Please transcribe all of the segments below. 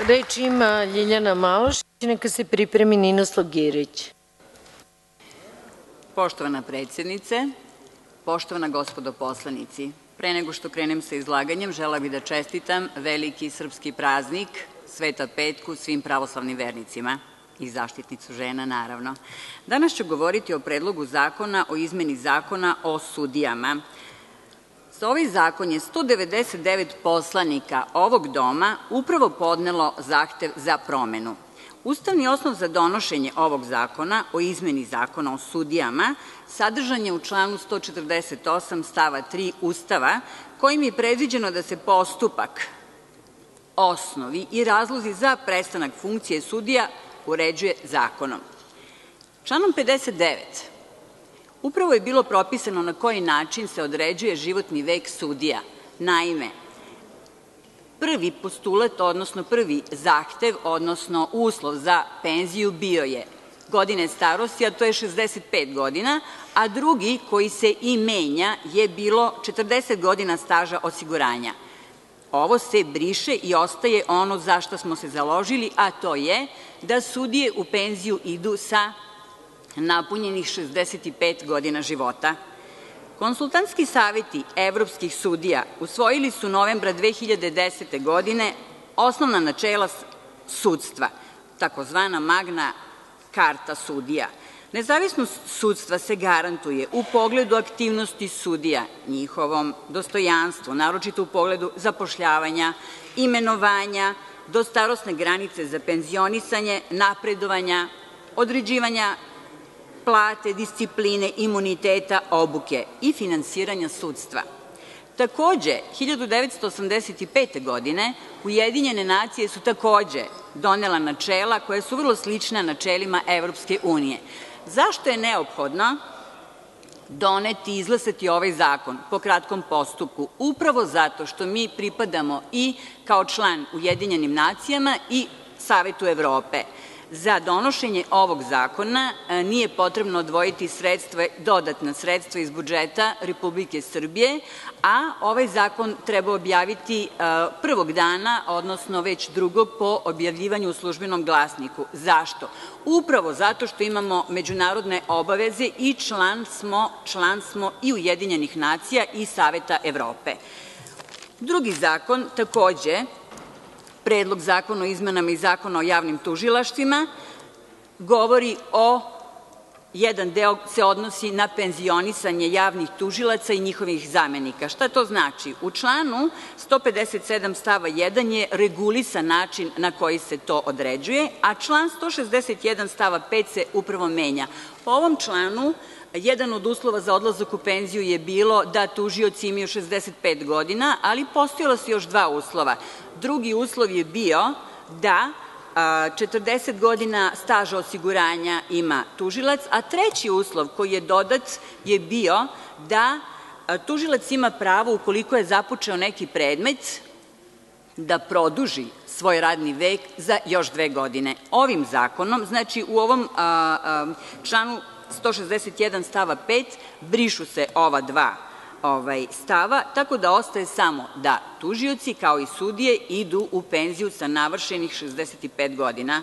Reč ima Ljiljana Malušić, neka se pripremi Ninoslav Girić. Poštovana predsednice, poštovana gospodo poslanici, pre nego što krenem sa izlaganjem, želela bih da čestitam veliki srpski praznik Sveta Petku svim pravoslavnim vernicima i zaštitnicu žena, naravno. Danas ću govoriti o Predlogu zakona o izmeni Zakona o sudijama. Za ovaj zakon je 199 poslanika ovog doma upravo podnelo zahtev za promenu. Ustavni osnov za donošenje ovog zakona o izmeni Zakona o sudijama sadržan je u članu 148 stava 3 Ustava, kojim je predviđeno da se postupak, osnovi i razlozi za prestanak funkcije sudija uređuje zakonom. Članom 59 upravo je bilo propisano na koji način se određuje životni vek sudija. Naime, prvi postulat, odnosno prvi zahtev, odnosno uslov za penziju bio je godine starosti, a to je 65 godina, a drugi koji se i menja je bilo 40 godina staža osiguranja. Ovo se briše i ostaje ono za što smo se založili, a to je da sudije u penziju idu sa napunjenih 65 godina života. Konsultantski saveti evropskih sudija usvojili su novembra 2010. godine osnovna načela sudstva, takozvana magna karta sudija. Nezavisnost sudstva se garantuje u pogledu aktivnosti sudija, njihovom dostojanstvu, naročito u pogledu zapošljavanja, imenovanja, do starosne granice za penzionisanje, napredovanja, određivanja plate, discipline, imuniteta, obuke i finansiranja sudstva. Takođe, 1985. godine Ujedinjene nacije su takođe donela načela koja su vrlo slična načelima Evropske unije. Zašto je neophodno doneti i izglasati ovaj zakon po kratkom postupku? Upravo zato što mi pripadamo i kao član Ujedinjenim nacijama i Savetu Evrope. Za donošenje ovog zakona e, nije potrebno odvojiti sredstva, dodatna sredstva iz budžeta Republike Srbije, a ovaj zakon treba objaviti e, prvog dana, odnosno već drugog po objavljivanju u službenom glasniku. Zašto? Upravo zato što imamo međunarodne obaveze i član smo, član smo i Ujedinjenih nacija i Saveta Evrope. Drugi zakon, takođe, Predlog zakona o izmenama Zakona o javnim tužilaštvima govori o, jedan deo se odnosi na penzionisanje javnih tužilaca i njihovih zamenika. Šta to znači? U članu 157 stava 1 je regulisan način na koji se to određuje, a član 161 stava 5 se upravo menja. Po ovom članu jedan od uslova za odlazak u penziju je bilo da tužioci imaju 65 godina, ali postojala su još dva uslova. Drugi uslov je bio da 40 godina staža osiguranja ima tužilac, a treći uslov koji je dodat je bio da tužilac ima pravo, ukoliko je započeo neki predmet, da produži svoj radni vek za još dve godine. Ovim zakonom, znači u ovom članu 161. stava 5 brišu se ova dva stava, tako da ostaje samo da tužioci kao i sudije idu u penziju sa navršenih 65 godina.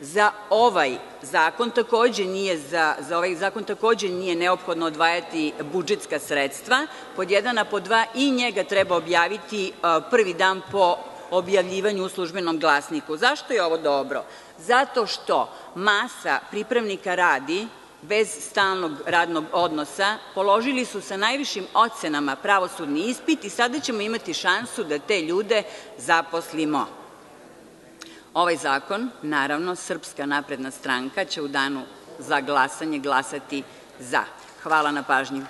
Za ovaj zakon takođe nije za, za ovaj zakon takođe nije neophodno odvajati budžetska sredstva. Pod jedan, a pod dva i njega treba objaviti prvi dan po objavljivanju u službenom glasniku. Zašto je ovo dobro? Zato što masa pripravnika radi bez stalnog radnog odnosa, položili su sa najvišim ocenama pravosudni ispit i sada ćemo imati šansu da te ljude zaposlimo. Ovaj zakon, naravno, Srpska napredna stranka će u danu za glasanje glasati za. Hvala na pažnji.